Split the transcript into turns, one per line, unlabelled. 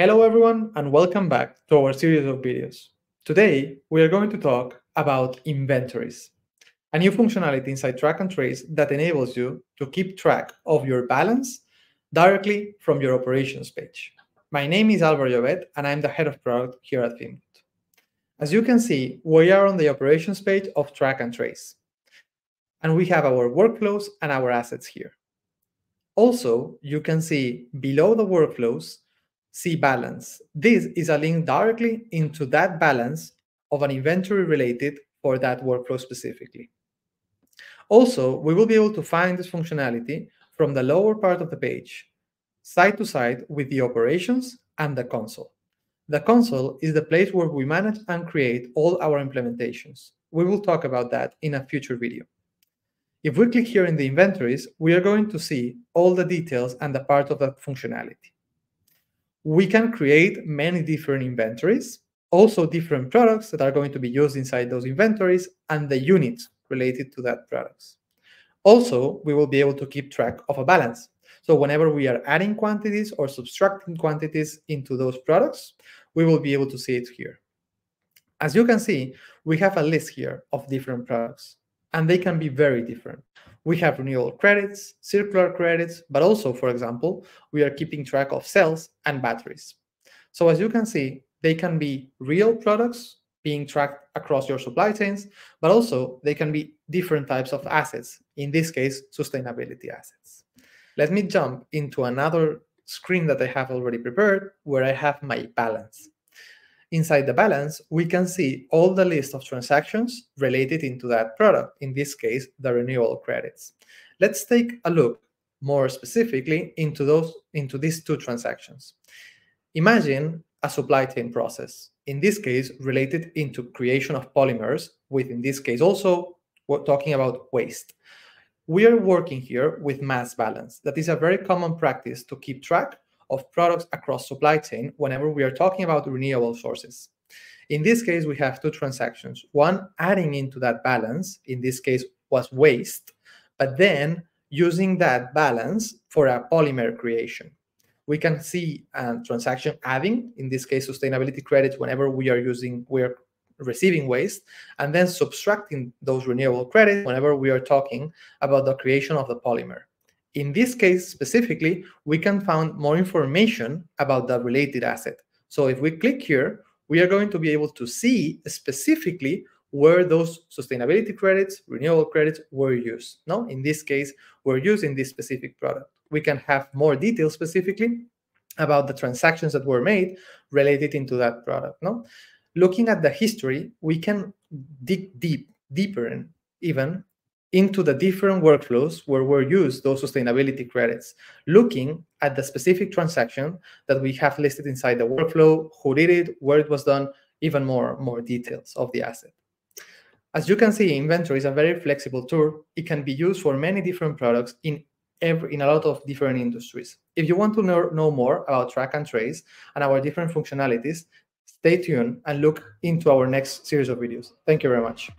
Hello everyone and welcome back to our series of videos. Today we are going to talk about inventories, a new functionality inside Track and Trace that enables you to keep track of your balance directly from your operations page. My name is Alvaro Llobet and I'm the head of product here at Finboot. As you can see, we are on the operations page of Track and Trace. And we have our workflows and our assets here. Also, you can see below the workflows, see balance. This is a link directly into that balance of an inventory related for that workflow specifically. Also, we will be able to find this functionality from the lower part of the page, side to side with the operations and the console. The console is the place where we manage and create all our implementations. We will talk about that in a future video. If we click here in the inventories, we are going to see all the details and the part of that functionality. We can create many different inventories, also different products that are going to be used inside those inventories and the units related to that products. Also, we will be able to keep track of a balance. So whenever we are adding quantities or subtracting quantities into those products, we will be able to see it here. As you can see, we have a list here of different products and they can be very different. We have renewal credits, circular credits, but also, for example, we are keeping track of cells and batteries. So as you can see, they can be real products being tracked across your supply chains, but also they can be different types of assets, in this case, sustainability assets. Let me jump into another screen that I have already prepared where I have my balance. Inside the balance, we can see all the list of transactions related into that product, in this case, the renewal credits. Let's take a look more specifically into those into these two transactions. Imagine a supply chain process, in this case, related into creation of polymers, with in this case also we're talking about waste. We are working here with mass balance. That is a very common practice to keep track of products across supply chain whenever we are talking about renewable sources. In this case, we have two transactions. One adding into that balance, in this case was waste, but then using that balance for a polymer creation. We can see a transaction adding, in this case, sustainability credits whenever we are using, we're receiving waste, and then subtracting those renewable credits whenever we are talking about the creation of the polymer. In this case specifically, we can find more information about that related asset. So if we click here, we are going to be able to see specifically where those sustainability credits, renewable credits were used. No, in this case, were used in this specific product. We can have more details specifically about the transactions that were made related into that product. No, looking at the history, we can dig deep, deeper and even into the different workflows where we use those sustainability credits, looking at the specific transaction that we have listed inside the workflow, who did it, where it was done, even more, more details of the asset. As you can see, inventory is a very flexible tool. It can be used for many different products in every in a lot of different industries. If you want to know, know more about track and trace and our different functionalities, stay tuned and look into our next series of videos. Thank you very much.